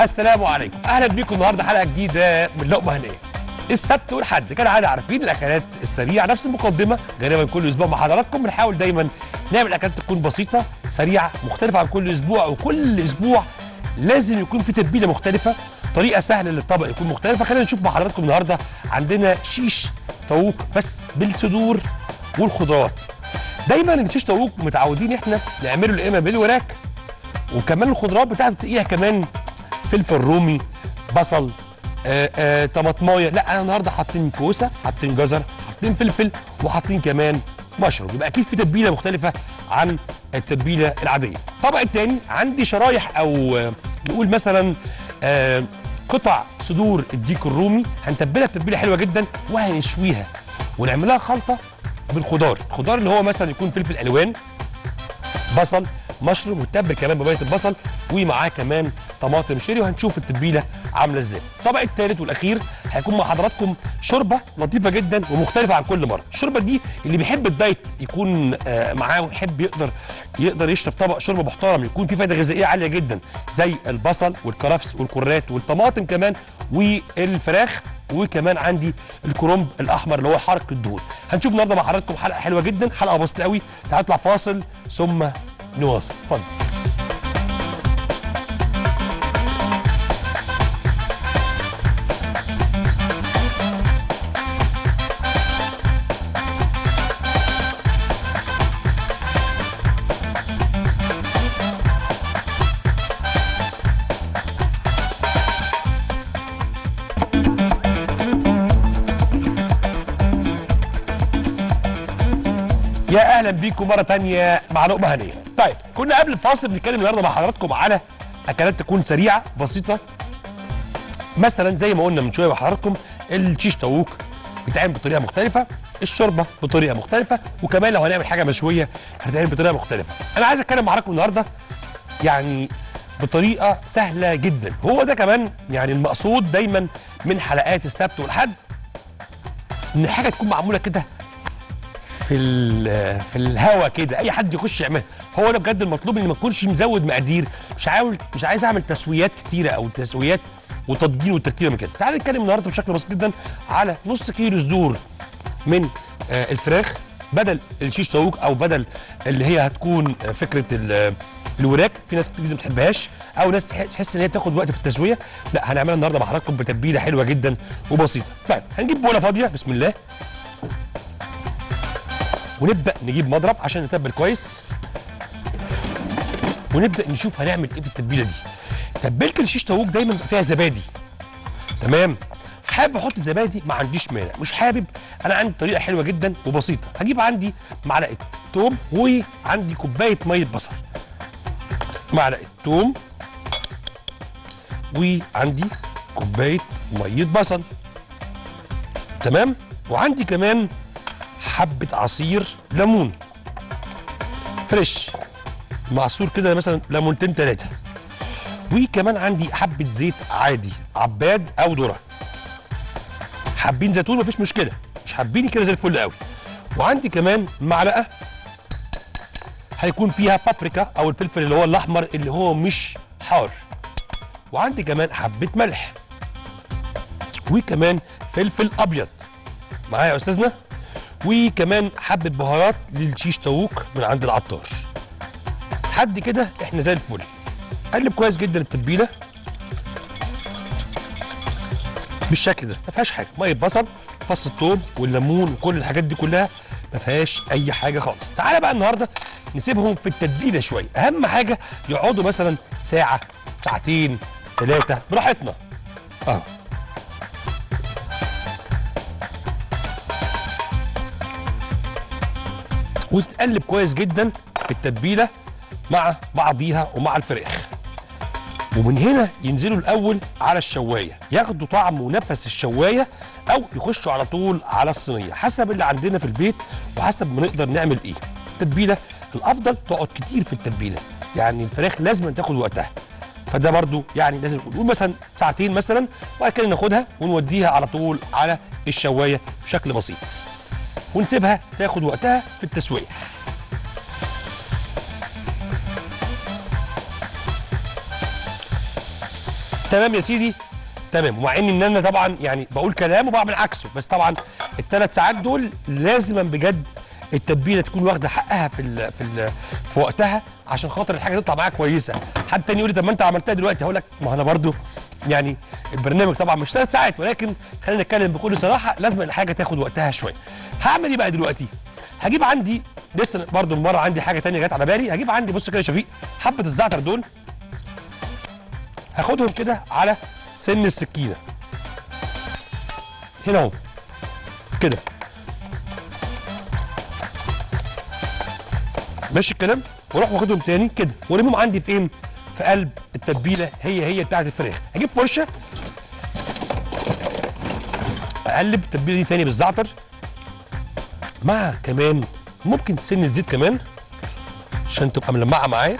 السلام عليكم. أهلا بيكم النهارده حلقة جديدة من لقمة هنية. السبت والحد كان عادة عارفين الأكلات السريعة نفس المقدمة غالبا كل أسبوع مع حضراتكم. بنحاول دايما نعمل أكلات تكون بسيطة سريعة مختلفة عن كل أسبوع وكل أسبوع لازم يكون في تتبيلة مختلفة طريقة سهلة للطبق يكون مختلفة. خلينا نشوف مع حضراتكم النهارده عندنا شيش طاووق بس بالصدور والخضروات. دايما الشيش طاووق متعودين إحنا نعمله يا اما بالوراك وكمان الخضروات بتاعته تلاقيها كمان فلفل رومي بصل آه آه طماطماية. لا أنا النهارده حاطين كوسة حاطين جزر حاطين فلفل وحاطين كمان مشروم يبقى أكيد في تتبيلة مختلفة عن التتبيلة العادية. الطبق الثاني عندي شرايح أو آه نقول مثلا قطع صدور الديك الرومي. هنتبلها تتبيلة حلوة جدا وهنشويها ونعملها خلطة بالخضار. الخضار اللي هو مثلا يكون فلفل ألوان بصل مشروم وتتبل كمان بميه البصل ومعاه كمان طماطم cherry وهنشوف التتبيلة عاملة إزاي. الطبق الثالث والأخير هيكون مع حضراتكم شوربة لطيفة جدا ومختلفة عن كل مرة. الشوربة دي اللي بيحب ال diet يكون آه معاه ويحب يقدر يقدر يشرب طبق شوربة محترم يكون فيه فايدة غذائية عالية جدا زي البصل والكرفس والكرات والطماطم كمان والفراخ وكمان عندي الكرنب الأحمر اللي هو حرق الدهون. هنشوف النهارده مع حضراتكم حلقة حلوة جدا حلقة بسيطة قوي. تعالوا نطلع فاصل ثم نواصل. اتفضل. أهلا بيكم مره تانية مع لقمه هنية. طيب كنا قبل الفاصل بنتكلم النهارده مع حضراتكم على أكلات تكون سريعة بسيطة. مثلا زي ما قلنا من شوية مع حضراتكم الشيش طاووق بيتعمل بطريقة مختلفة الشوربة بطريقة مختلفة وكمان لو هنعمل حاجة مشوية هتتعمل بطريقة مختلفة. أنا عايز أتكلم مع حضراتكم النهارده يعني بطريقة سهلة جدا. هو ده كمان يعني المقصود دايما من حلقات السبت والحد إن حاجة تكون معمولة كده في في الهوا كده أي حد يخش يعملها هو ده بجد المطلوب ان ما تكونش مزود مقادير. مش عاوز مش عايز أعمل تسويات كتيرة أو تسويات وتضجين وترتيبه من كده. تعال نتكلم النهارده بشكل بسيط جدا على نص كيلو صدور من آه الفراخ بدل الشيش طاووق أو بدل اللي هي هتكون آه فكرة ال- الوراك. في ناس كتير ما بتحبهاش أو ناس تح- تحس إن هي بتاخد وقت في التسوية. لا هنعملها النهارده مع حضراتكم بتتبيلة حلوة جدا وبسيطة. طيب هنجيب بولة فاضية. بسم الله. ونبدأ نجيب مضرب عشان نتبل كويس. ونبدأ نشوف هنعمل إيه في التتبيلة دي. تتبيلة الشيش طاووق دايما فيها زبادي. تمام؟ حابب أحط زبادي؟ ما عنديش مانع. مش حابب؟ أنا عندي طريقة حلوة جدا وبسيطة. هجيب عندي معلقة توم وعندي كوباية مية بصل. معلقة توم وعندي كوباية مية بصل. تمام؟ وعندي كمان حبة عصير ليمون. فريش. معصور كده مثلا ليمونتين ثلاثة وكمان عندي حبة زيت عادي عباد أو ذرة. حابين زيتون؟ مفيش مشكلة. مش حابين كده زي الفل قوي وعندي كمان معلقة هيكون فيها بابريكا أو الفلفل اللي هو الأحمر اللي هو مش حار. وعندي كمان حبة ملح. وكمان فلفل أبيض. معايا يا أستاذنا؟ وكمان حبة بهارات للشيش طاووق من عند العطار. حد كده إحنا زي الفل. قلب كويس جدا التتبيلة. بالشكل ده ما فيهاش حاجة. مية بصل فص الثوم والليمون وكل الحاجات دي كلها ما فيهاش أي حاجة خالص. تعالى بقى النهارده نسيبهم في التتبيلة شوية. أهم حاجة يقعدوا مثلا ساعة ساعتين ثلاثة براحتنا. آه. وتتقلب كويس جدا التتبيلة مع بعضيها ومع الفراخ. ومن هنا ينزلوا الأول على الشواية. ياخدوا طعم ونفس الشواية أو يخشوا على طول على الصينية حسب اللي عندنا في البيت وحسب ما نقدر نعمل إيه. التتبيلة الأفضل تقعد كتير في التتبيلة يعني الفراخ لازم تاخد وقتها. فده برضو يعني لازم نقول مثلا ساعتين مثلا وبعد كده ناخدها ونوديها على طول على الشواية بشكل بسيط. ونسيبها تاخد وقتها في التسويه تمام يا سيدي؟ تمام. ومع إن ان أنا طبعا يعني بقول كلام وبعمل عكسه بس طبعا الثلاث ساعات دول لازما بجد التتبيلة تكون واخدة حقها في ال في ال في وقتها عشان خاطر الحاجة تطلع معاك كويسة. حد تاني يقول لي طب ما انت عملتها دلوقتي؟ هقول لك ما أنا برضو يعني البرنامج طبعا مش ثلاث ساعات ولكن خلينا نتكلم بكل صراحة لازم الحاجة تاخد وقتها شوية. هعمل إيه بقى دلوقتي؟ هجيب عندي لسه برضو المره عندي حاجة تانية جت على بالي. هجيب عندي بص كده يا شفيق حبة الزعتر دول. هاخدهم كده على سن السكينة. هنا اهو. كده. ماشي الكلام؟ وأروح واخدهم تاني كده. وارميهم عندي فين في قلب التتبيلة هي هي بتاعت الفراخ. هجيب فرشة. أقلب التتبيلة دي تاني بالزعتر. مع كمان ممكن سنة زيت كمان عشان تبقى ملمعة معايا.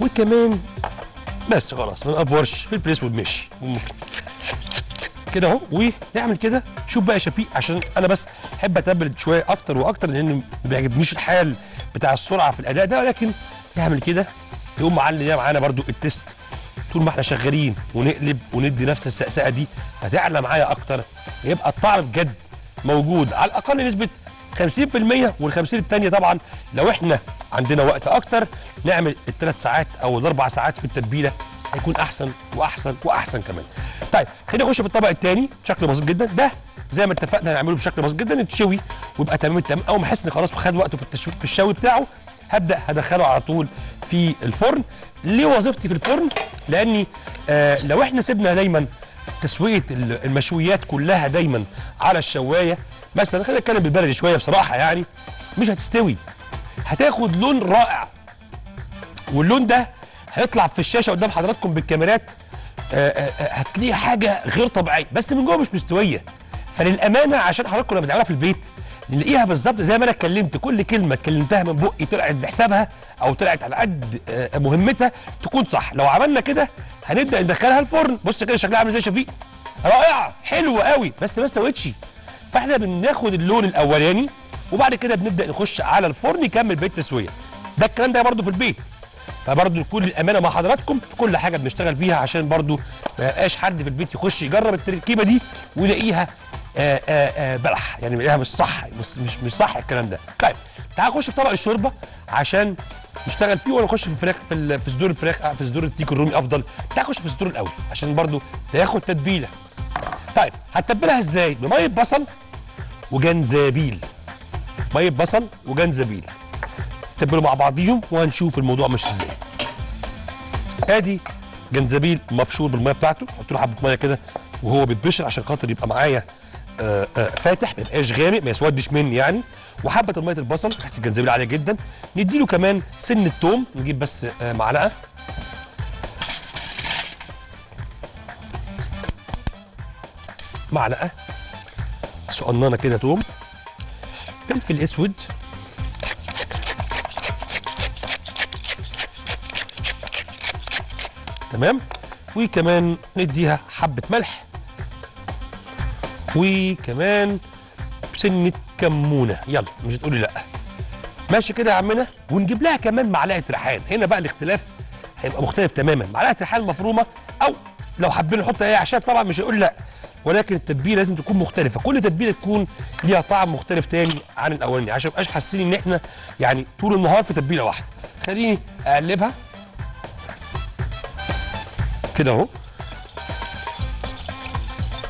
وكمان بس خلاص ما نقفرش في ماشي ممكن كده أهو. ونعمل كده. شوف بقى يا شفيق عشان أنا بس أحب أتبل شوية أكتر وأكتر لأن ما بيعجبنيش الحال. بتاع السرعة في الأداء ده ولكن نعمل كده. يقوم معلم معانا برضو التست. طول ما إحنا شغالين ونقلب وندي نفس السقسقة دي هتعلى معايا أكتر. يبقى الطعم بجد موجود على الأقل نسبة 50% وال 50 الثانية طبعا. لو إحنا عندنا وقت أكتر نعمل الثلاث ساعات أو الأربع ساعات في التتبيلة هيكون أحسن وأحسن وأحسن كمان. طيب خلينا نخش في الطبق الثاني بشكل بسيط جدا. ده زي ما اتفقنا هنعمله بشكل بسيط جدا يتشوي ويبقى تمام التمام. أول ما احس ان خلاص خد وقته في التشوي في الشوي بتاعه هبدأ هدخله على طول في الفرن. ليه وظيفتي في الفرن؟ لأني آه لو إحنا سيبنا دايما تسوية المشويات كلها دايما على الشواية مثلا خلينا نتكلم بالبلدي شوية بصراحة يعني مش هتستوي. هتاخد لون رائع. واللون ده هيطلع في الشاشة قدام حضراتكم بالكاميرات آه، آه، آه، هتلاقيها حاجة غير طبيعية. بس من جوه مش مستوية. فللأمانة عشان حضراتكم لما بتعملها في البيت نلاقيها بالظبط زي ما أنا اتكلمت كل كلمة اتكلمتها من بقي طلعت بحسابها أو طلعت على قد آه، مهمتها تكون صح. لو عملنا كده هنبدأ ندخلها الفرن. بص كده شكلها عامل زي شفيق؟ رائعة حلوة قوي. بس ما استوتش. فاحنا بناخد اللون الأولاني وبعد كده بنبدأ نخش على الفرن يكمل بقية التسوية. ده الكلام ده برضو في البيت. فبرضو يكون الأمانة مع حضراتكم في كل حاجة بنشتغل بيها عشان برضو ما يبقاش حد في البيت يخش يجرب التركيبة دي ويلاقيها آآ آآ بلح. يعني يلاقيها مش صح بس مش مش صح الكلام ده. طيب تعال نخش في طبق الشوربة عشان نشتغل فيه ولا نخش في الفراخ في, في صدور الفراخ آه، في صدور التيك الرومي أفضل. تعال نخش في الصدور الأول عشان برضو تاخد تتبيلة. طيب هتتبلها إزاي؟ بمية بصل وجنزبيل مية بصل وجنزبيل تبلوا مع بعضيهم وهنشوف الموضوع ماشي إزاي. آدي جنزبيل مبشور بالمية بتاعته. حط له حبة مية كده وهو بيتبشر عشان خاطر يبقى معايا آه، آه، فاتح ما يبقاش غامق ما يسودش مني يعني. وحبة المية البصل تحت الجنزبيل عالية جدا. نديله كمان سن التوم نجيب بس آه، معلقة. معلقة. صغننة كده توم. فلفل أسود. تمام. وكمان نديها حبة ملح. وكمان سنة كمونة. يلا مش تقولي لأ. ماشي كده يا عمنا؟ ونجيب لها كمان معلقة ريحان. هنا بقى الاختلاف هيبقى مختلف تماما. معلقة ريحان مفرومة أو لو حابين نحط أي أعشاب طبعا مش هيقول لأ. ولكن التتبيلة لازم تكون مختلفة. كل تتبيلة تكون ليها طعم مختلف تاني عن الأولاني. عشان ما نبقاش حاسين إن إحنا يعني طول النهار في تتبيلة واحدة. خليني أقلبها. كده أهو.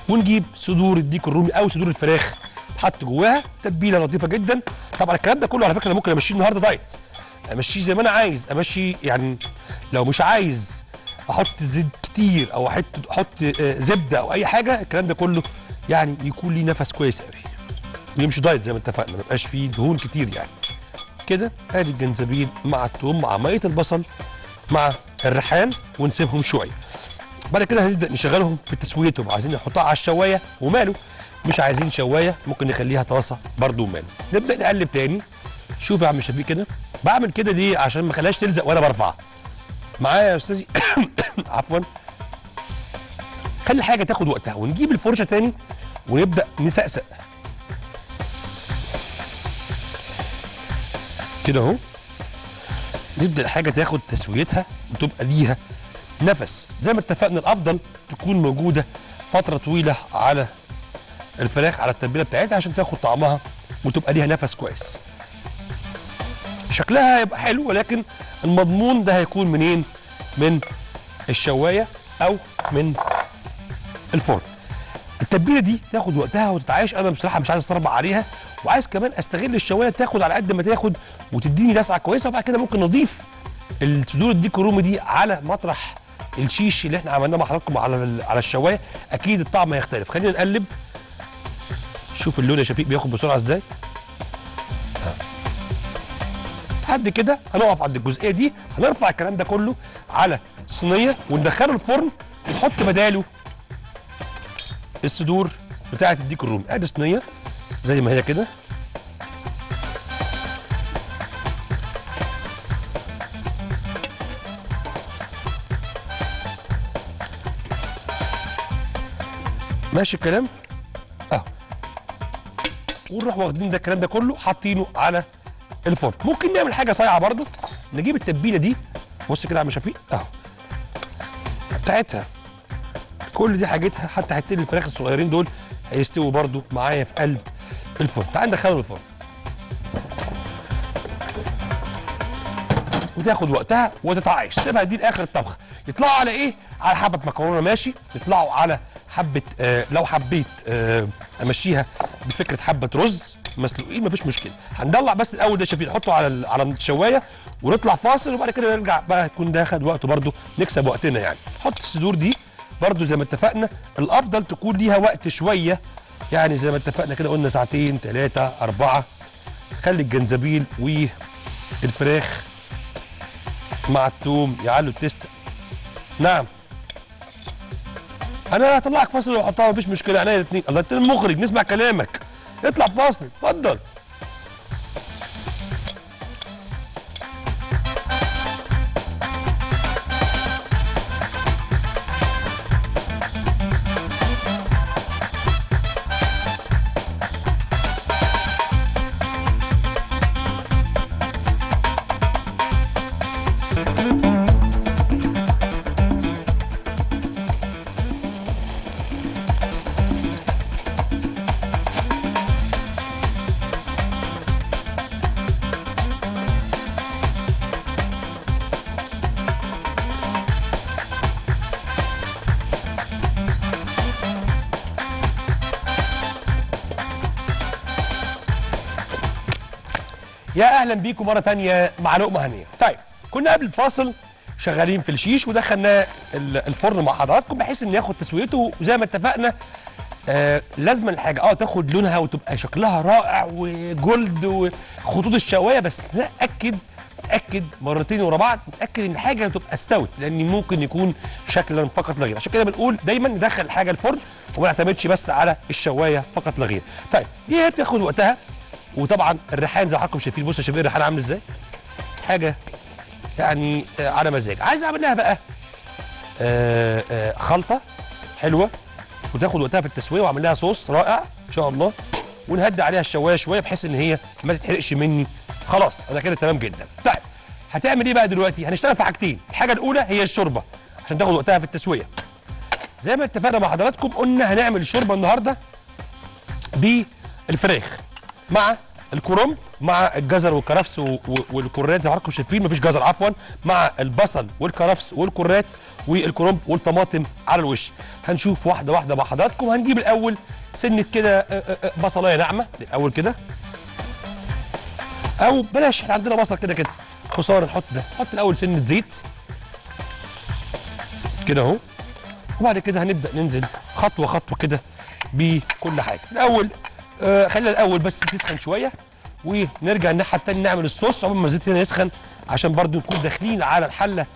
ونجيب صدور الديك الرومي أو صدور الفراخ. تحط جواها تتبيلة لطيفه جدا. طبعا الكلام ده كله على فكرة أنا ممكن أمشيه النهارده دايت. أمشيه زي ما أنا عايز. أمشي يعني لو مش عايز أحط زيت كتير أو أحط أحط آه، زبدة أو أي حاجة الكلام ده كله يعني يكون ليه نفس كويس قوي ويمشي دايت زي ما اتفقنا. ما يبقاش فيه دهون كتير يعني. كده آدي الجنزبيل مع الثوم مع مية البصل مع الريحان ونسيبهم شوية. بعد كده هنبدأ نشغلهم في تسويتهم. عايزين نحطها على الشواية وماله. مش عايزين شواية ممكن نخليها طاسة برضو وماله. نبدأ نقلب تاني. شوف يا عم شفيق كده. بعمل كده ليه؟ عشان ما اخليهاش تلزق وأنا برفعها معايا يا أستاذي؟ عفوا. خلي الحاجة تاخد وقتها ونجيب الفرشة تاني ونبدأ نسقسق. كده أهو. نبدأ الحاجة تاخد تسويتها وتبقى ليها. نفس. زي ما اتفقنا الأفضل تكون موجودة فترة طويلة على الفراخ على التتبيلة بتاعتها عشان تاخد طعمها وتبقى ليها نفس كويس. شكلها هيبقى حلو ولكن المضمون ده هيكون منين؟ من الشواية أو من الفرن. التتبيلة دي تاخد وقتها وتتعايش. أنا بصراحة مش عايز أستربع عليها وعايز كمان أستغل الشواية تاخد على قد ما تاخد وتديني لسعة كويسة وبعد كده ممكن نضيف الصدور الديك الرومي دي على مطرح الشيش اللي إحنا عملناه مع حضراتكم على على الشواية أكيد الطعم هيختلف. خلينا نقلب. شوف اللون يا شفيق بياخد بسرعة إزاي. لحد كده هنقف عند الجزئية دي. هنرفع الكلام ده كله على صينية وندخله الفرن ونحط بداله. الصدور بتاعة الديك الرومي أدي صينية زي ما هي كده. ماشي الكلام؟ اهو ونروح واخدين ده الكلام ده كله حاطينه على الفرن. ممكن نعمل حاجة صايعة برضو. نجيب التتبيلة دي. بص كده يا عم شفيق. اهو بتاعتها. كل دي حاجتها حتى حتتين الفراخ الصغيرين دول هيستووا برضو معايا في قلب الفرن. تعال ندخلهم الفرن. وتاخد وقتها وتتعايش. سيبها دي لآخر الطبخه يطلعوا على إيه؟ على حبة مكرونة ماشي؟ يطلعوا على حبة آه لو حبيت آه أمشيها بفكرة حبة رز مسلوقين مفيش مشكلة. هندلع بس الأول ده شفيق. نحطه على على الشواية ونطلع فاصل وبعد كده نرجع بقى يكون ده خد وقته برده نكسب وقتنا يعني. حط الصدور دي برده زي ما اتفقنا. الأفضل تكون ليها وقت شوية. يعني زي ما اتفقنا كده قلنا ساعتين ثلاثة أربعة. خلي الجنزبيل والفراخ مع التوم. يعلوا التست. نعم. أنا هطلعك فاصل واحطها مفيش مشكلة عينيا الاثنين. الله انت المخرج نسمع كلامك. اطلع فاصل اتفضل. يا أهلا بيكم مرة تانية مع لقمه هنية. طيب كنا قبل الفاصل شغالين في الشيش ودخلناه ال- الفرن مع حضراتكم بحيث إن ياخد تسويته وزي ما اتفقنا. آه لازم الحاجة آه تاخد لونها وتبقى شكلها رائع وجلد وخطوط الشواية بس نأكد نتاكد مرتين ورا بعض نتاكد إن الحاجة تبقى استوت لأن ممكن يكون شكلا فقط لا غير. عشان كده بنقول دايما ندخل الحاجة الفرن وما نعتمدش بس على الشواية فقط لا غير. طيب دي هي بتاخد وقتها. وطبعا الريحان زي حضراتكم شايفين بصوا شباب الريحان عامل إزاي؟ حاجة يعني آه، على مزاج. عايز أعمل لها بقى آه، آه، خلطة حلوة وتاخد وقتها في التسوية وأعمل لها صوص رائع إن شاء الله ونهدي عليها الشواية شوية بحيث إن هي ما تتحرقش مني. خلاص أنا كده تمام جدا. طيب هتعمل إيه بقى دلوقتي؟ هنشتغل في حاجتين. الحاجة الأولى هي الشوربة عشان تاخد وقتها في التسوية. زي ما اتفقنا مع حضراتكم قلنا هنعمل الشوربة النهارده بالفراخ. مع الكرنب مع الجزر والكرفس والكرات زي ما حضراتكم شايفين مفيش جزر عفوا مع البصل والكرفس والكرات والكرنب والطماطم على الوش. هنشوف واحدة واحدة مع حضراتكم. هنجيب الأول سنة كده بصلاية ناعمة. الأول كده. أو بلاش إحنا عندنا بصل كده كده. خسارة نحط ده. نحط الأول سنة زيت. كده أهو. وبعد كده هنبدأ ننزل خطوة خطوة كده بكل حاجة. الأول آه خلينا الأول بس تسخن شوية ونرجع الناحية الثانية نعمل الصوص. عقبال ما الزيت هنا يسخن عشان برضو نكون داخلين على الحلة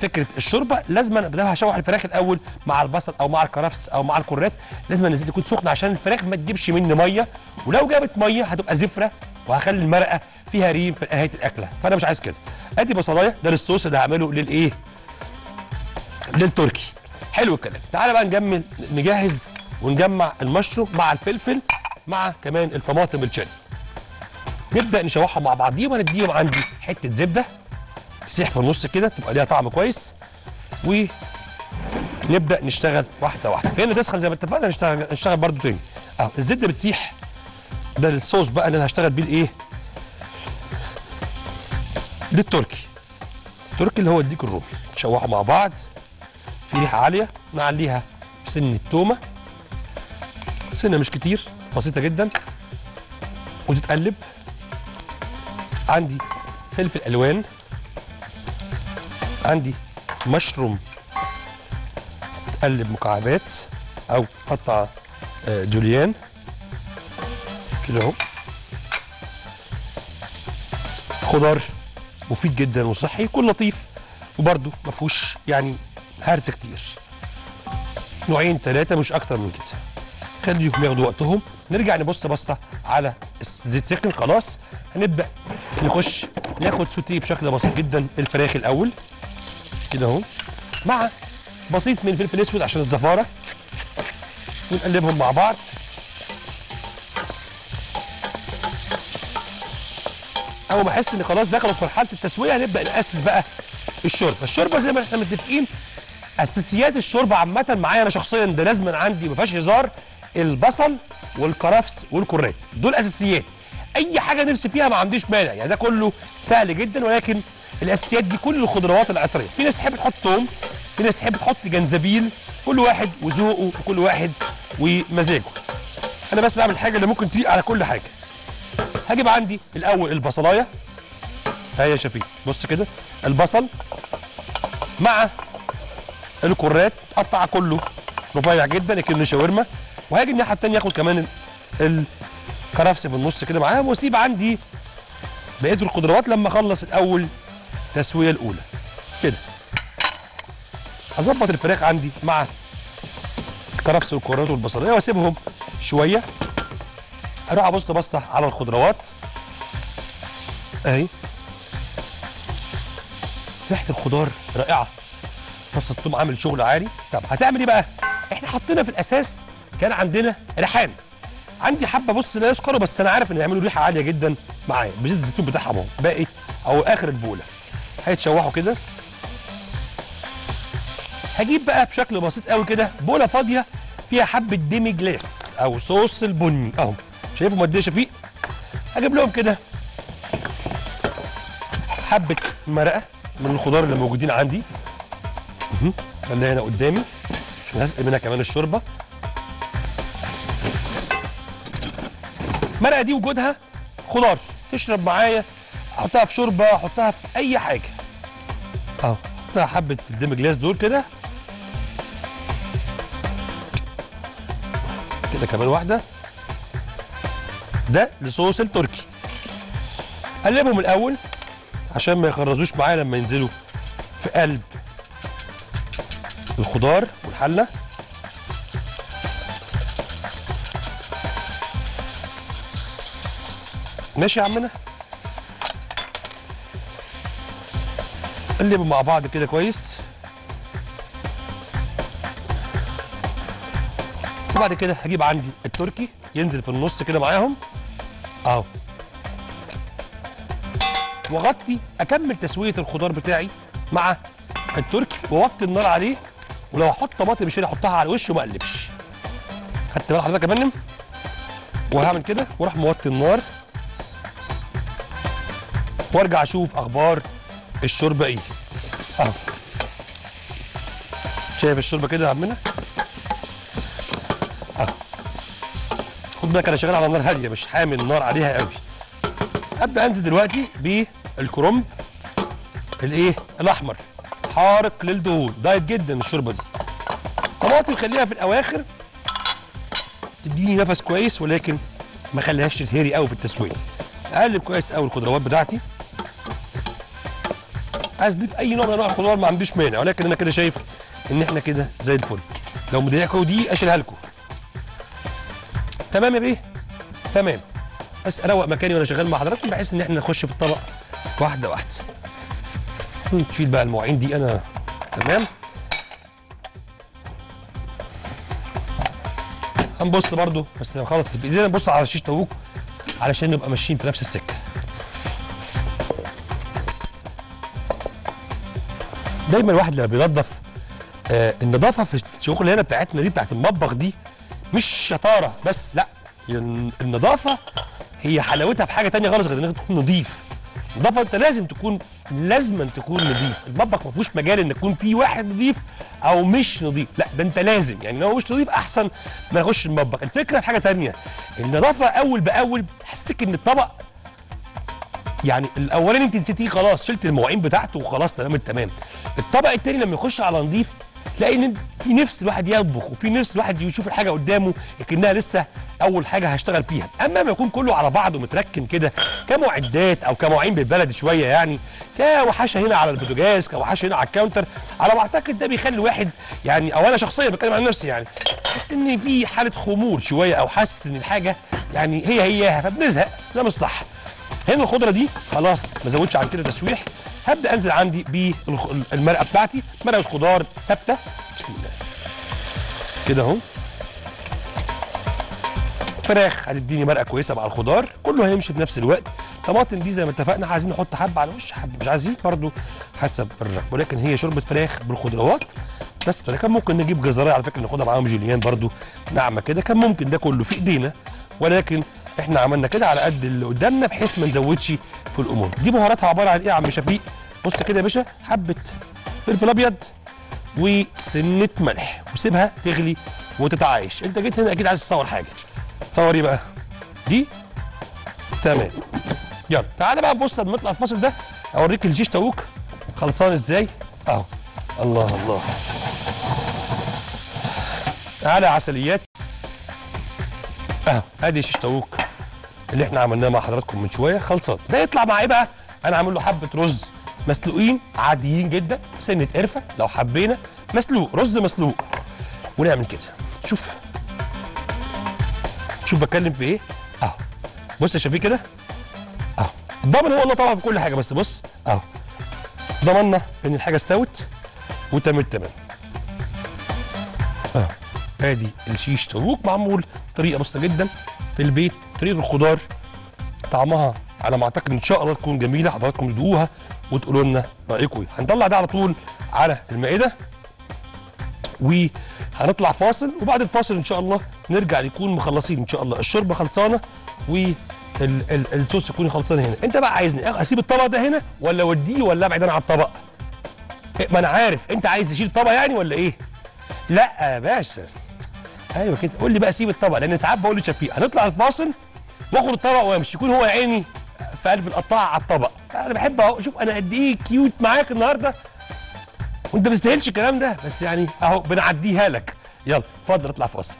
فكرة الشوربة. لازم بدل هشوح الفراخ الأول مع البصل أو مع الكرفس أو مع الكرات لازم الزيت يكون سخن عشان الفراخ ما تجيبش مني مية. ولو جابت مية هتبقى زفرة وهخلي المرقة فيها ريم في نهاية الأكلة. فأنا مش عايز كده. أدي بصلاية ده الصوص اللي هعمله للايه للتركي. حلو الكلام. تعالى بقى نجمل نجهز ونجمع المشروم مع الفلفل. مع كمان الطماطم الشيري نبدأ نشوحهم مع بعضيهم هنديهم عندي حتة زبدة تسيح في النص كده تبقى ليها طعم كويس. ونبدأ نشتغل واحدة واحدة. هنا تسخن زي ما اتفقنا نشتغل نشتغل برده تاني. أهو الزبدة بتسيح. ده الصوص بقى اللي أنا هشتغل بيه الإيه؟ للتركي. التركي اللي هو الديك الرومي. نشوحه مع بعض. في ريحة عالية. نعليها سن التومه سنة مش كتير. بسيطة جدا. وتتقلب. عندي فلفل ألوان. عندي مشروم تقلب مكعبات. أو قطع آه، جوليان. كده أهو. خضار مفيد جدا وصحي يكون لطيف. وبرده ما فيهوش يعني هرس كتير. نوعين ثلاثة مش أكتر من كده. خليهم ياخدوا وقتهم. نرجع نبص بصة على الزيت سخن خلاص. هنبدأ نخش ناخد سوتيه بشكل بسيط جدا الفراخ الأول. كده أهو. مع بسيط من الفلفل الاسود عشان الزفارة. ونقلبهم مع بعض. أول ما أحس إن خلاص دخلوا في مرحلة التسوية هنبدأ نأسس بقى الشوربة. الشوربة زي ما إحنا متفقين أساسيات الشوربة عامة معايا أنا شخصيا ده لازم عندي ما فيهاش هزار. البصل والكرفس والكرات دول أساسيات. أي حاجة نفسي فيها ما عنديش مانع. يعني ده كله سهل جدا ولكن الأساسيات دي كل الخضروات العطرية. في ناس تحب تحط توم في ناس تحب تحط جنزبيل. كل واحد وذوقه وكل واحد ومزاجه. أنا بس بعمل الحاجة اللي ممكن تليق على كل حاجة. هجيب عندي الأول البصلاية. هيا يا شفيق بص كده. البصل مع الكرات قطع كله رفيع جدا كأنه شاورما وهاجي الناحيه الثانية اخد كمان ال- الكرفس في النص كده معاهم واسيب عندي بقية الخضروات لما أخلص الأول التسويه الأولى. كده. أظبط الفراخ عندي مع الكرفس والكرات والبصليه وأسيبهم شوية. أروح أبص بصه على الخضروات أهي. ريحة الخضار رائعة. فص الثوم عامل شغل عالي. طب هتعمل إيه بقى؟ إحنا حطينا في الأساس كان عندنا ريحان. عندي حبة بص لا يذكروا بس أنا عارف إن يعملوا ريحة عالية جدا معايا. بزيت الزيتون بتاعهم أهو باقي أو آخر البولة. هيتشوحوا كده. هجيب بقى بشكل بسيط قوي كده بولة فاضية فيها حبة ديمي جلاس أو صوص البني أهو. شايفهم قد إيه شفيق؟ هجيب لهم كده حبة مرقة من الخضار اللي موجودين عندي. خليها هنا قدامي عشان هسقي منها كمان الشوربة. المرقه دي وجودها خضار. تشرب معايا احطها في شوربة احطها في أي حاجة. أهو احطها حبة الديم جلاس دول كده. كده كمان واحدة. ده لصوص التركي. قلبهم الأول عشان ما يخرزوش معايا لما ينزلوا في قلب الخضار والحلة. ماشي يا عمنا. قلبوا مع بعض كده كويس. وبعد كده هجيب عندي التركي ينزل في النص كده معاهم. أهو. واغطي أكمل تسوية الخضار بتاعي مع التركي واوطي النار عليه. ولو أحط طماطم مش أحطها على الوش وما أقلبش. خدت بال حضرتك يا فندم؟ وهعمل كده وأروح موطي النار. وارجع أشوف أخبار الشوربة إيه. اهو شايف الشوربة كده يا عمنا؟ اهو خد بالك أنا شغال على نار هادية مش حامل النار عليها قوي. ابدا انزل دلوقتي بالكرنب الايه؟ الاحمر. حارق للدهون. دايت جدا الشوربة دي. طماطم خليها في الاواخر. تديني نفس كويس ولكن ما خليهاش تتهري قوي في التسوية. اقلب كويس قوي الخضروات بتاعتي. اضيف أي نوع من أنواع الخضار ما عنديش مانع. ولكن أنا كده شايف إن إحنا كده زي الفل. لو مضايقكم دي أشيلها لكم. تمام يا بيه؟ تمام. بس أروق مكاني وأنا شغال مع حضراتكم بحيث إن إحنا نخش في الطبق واحدة واحدة. نشيل بقى المواعين دي أنا. تمام؟ هنبص برضو بس لما نخلص اللي في إيدينا نبص على شيش طاووق علشان نبقى ماشيين في نفس السكة. دايما الواحد لما بينظف آه النظافة في الشغلانه بتاعتنا دي بتاعت المطبخ دي مش شطارة بس لا ال- النظافة هي حلاوتها في حاجة تانية خالص غير انك تكون نظيف. النظافة أنت لازم تكون لازم تكون نظيف. المطبخ ما فيهوش مجال إن يكون في واحد نظيف أو مش نظيف. لا ده أنت لازم. يعني لو مش نظيف أحسن ما نخش المطبخ. الفكرة في حاجة تانية. النظافة أول بأول حسيتك إن الطبق يعني الأولاني أنت نسيتيه خلاص شلت المواعين بتاعته وخلاص تمام التمام. الطبق التاني لما يخش على نظيف تلاقي إن في نفس الواحد يطبخ وفي نفس الواحد يشوف الحاجة قدامه لكنها لسه أول حاجة هشتغل فيها. أما لما يكون كله على بعضه متركن كده كمعدات أو كمواعين بالبلد شوية يعني كوحشة هنا على البوتاجاز كوحشة هنا على ال counter على ما أعتقد ده بيخلي الواحد يعني أو أنا شخصيا بتكلم عن نفسي يعني حاسس إن في حالة خمول شوية أو حاسس إن الحاجة يعني هي هياها فبنزهق ده مش صح. هنا الخضرة دي خلاص ما زودش عن كده تشويح هبدأ أنزل عندي بالمرقه بتاعتي مرقة خضار ثابتة. بسم الله. كده أهو. فراخ هتديني مرقة كويسة مع الخضار. كله هيمشي في نفس الوقت. طماطم دي زي ما اتفقنا عايزين نحط حبة على وش حبة. مش عايزين برضو حسب الرغبه ولكن هي شوربة فراخ بالخضروات. بس كان ممكن نجيب جزرايه على فكرة ناخدها معاهم جوليان برضو. ناعمة كده. كان ممكن ده كله في إيدينا. ولكن إحنا عملنا كده على قد اللي قدامنا بحيث ما نزودش في الأمور. دي بهاراتها عبارة عن إيه يا عم شفيق؟ بص كده يا باشا حبة فلفل أبيض وسنة ملح وسيبها تغلي وتتعايش. أنت جيت هنا أكيد عايز تصور حاجة. تصور إيه بقى؟ دي؟ تمام. يلا تعالى بقى بص لما نطلع الفاصل ده أوريك الشيش تاوك خلصان إزاي؟ أهو. الله الله. تعالى يا عسليات. أهو أدي شيش تاوك اللي إحنا عملناه مع حضراتكم من شوية خلصان ده يطلع مع إيه بقى؟ أنا عامل له حبة رز مسلوقين عاديين جدا سنة قرفة لو حبينا. مسلوق رز مسلوق. ونعمل كده. شوف. شوف بتكلم في إيه؟ أهو. بص يا شفيق كده. أهو. ضامن هو الله طبعا في كل حاجة بس بص. أهو. ضمننا إن الحاجة استوت وتمام تمام. أهو. ادي الشيش طاووق معمول طريقه بسيطة جدا في البيت طريقة الخضار. طعمها على ما أعتقد إن شاء الله تكون جميلة حضراتكم تدوقوها وتقولوا لنا رأيكم. إيه هنطلع ده على طول على المائدة وهنطلع فاصل وبعد الفاصل إن شاء الله نرجع نكون مخلصين إن شاء الله. الشوربة خلصانة و ال- ال- الصوص يكون خلصان هنا. أنت بقى عايزني أسيب الطبق ده هنا ولا أوديه ولا أبعد أنا على الطبق؟ إيه، ما أنا عارف أنت عايز تشيل الطبق يعني ولا إيه؟ لا يا باشا. أيوه كده. قول لي بقى سيب الطبق لأن ساعات بقول لشفيق هنطلع الفاصل وآخد الطبق وأمشي. يكون هو يا عيني في قلب القطاعه على الطبق. فأنا بحب اهو شوف أنا قد إيه كيوت معاك النهارده. وأنت ما تستاهلش الكلام ده بس يعني أهو بنعديها لك. يلا اتفضل اطلع فاصل.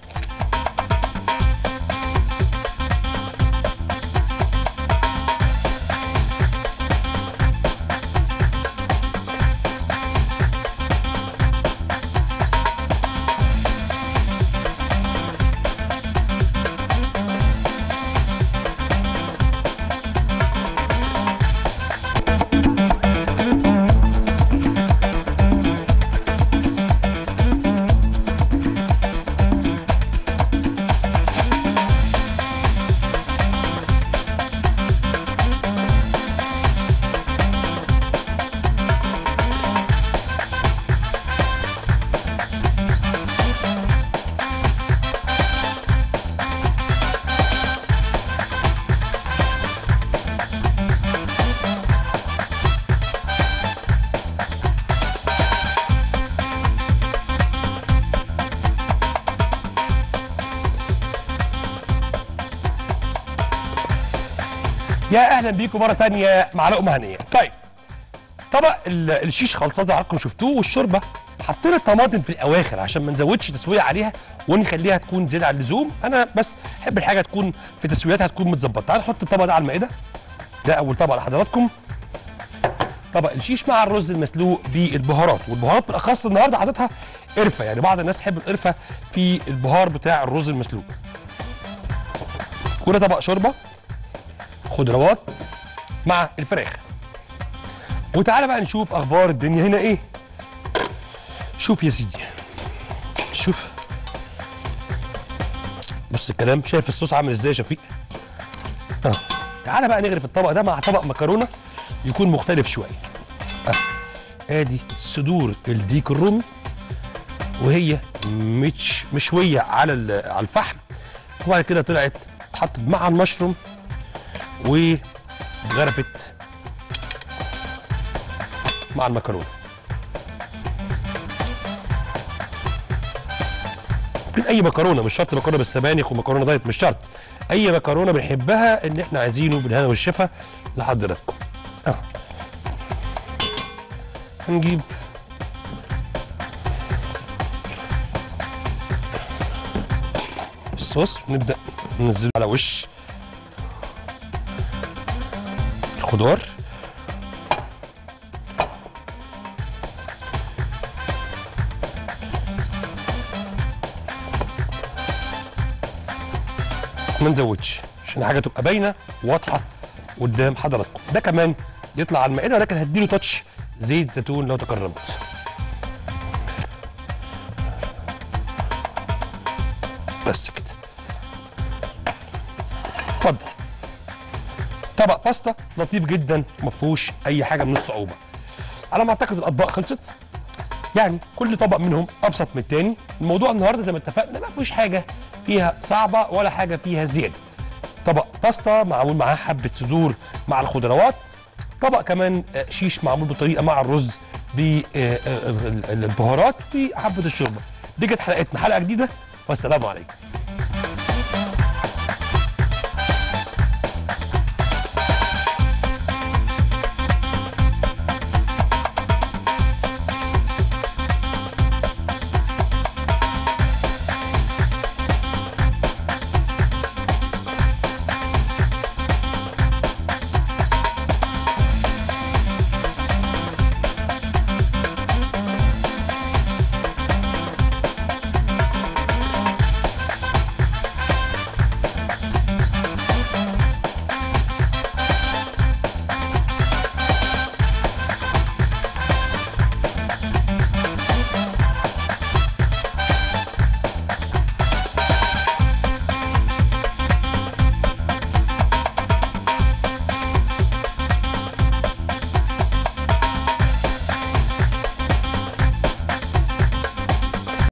يا أهلا بيكم مرة تانية مع لقمه هنيه طيب طبق ال- الشيش ما حضراتكم شفتوه والشوربة حطينا الطماطم في الأواخر عشان ما نزودش تسوية عليها ونخليها تكون زيادة عن اللزوم. أنا بس أحب الحاجة تكون في تسويتها تكون متظبطة. تعال نحط الطبق ده على المائدة. ده أول طبق لحضراتكم. طبق الشيش مع الرز المسلوق بالبهارات. والبهارات بالأخص النهارده حاططها قرفة. يعني بعض الناس تحب القرفة في البهار بتاع الرز المسلوق. وده طبق شوربة. خضروات مع الفراخ. وتعالى بقى نشوف أخبار الدنيا. هنا إيه؟ شوف يا سيدي. شوف. بص الكلام شايف الصوص عامل إزاي يا شفيق؟ آه. تعالى بقى نغرف الطبق ده مع طبق مكرونة يكون مختلف شوية. آه. آدي صدور الديك الرومي وهي مش مشوية على على الفحم. وبعد كده طلعت اتحطت مع المشروم. واتغرفت مع المكرونة. ممكن أي مكرونة مش شرط مكرونة بالسبانخ ومكرونة دايت مش شرط. أي مكرونة بنحبها إن إحنا عايزينه بالهنا والشفا لحضراتكم آه. هنجيب. الصوص ونبدأ ننزله على وش. الخضار ما نزودش عشان حاجة تبقى باينة واضحة قدام حضراتكم. ده كمان يطلع على المائدة ولكن هديله تاتش زيت زيتون لو تكرمت. بس كده. اتفضل. طبق باستا لطيف جدا ما فيهوش أي حاجة من الصعوبه على ما أعتقد الأطباق خلصت. يعني كل طبق منهم أبسط من التاني. الموضوع النهارده زي ما اتفقنا ما فيهوش حاجة فيها صعبة ولا حاجة فيها زيادة. طبق باستا معمول معاه حبة صدور مع الخضروات. طبق كمان آه، شيش معمول بطريقة مع الرز بالبهارات وحبه الشوربة. دي كانت حلقتنا. حلقة جديدة والسلام عليكم.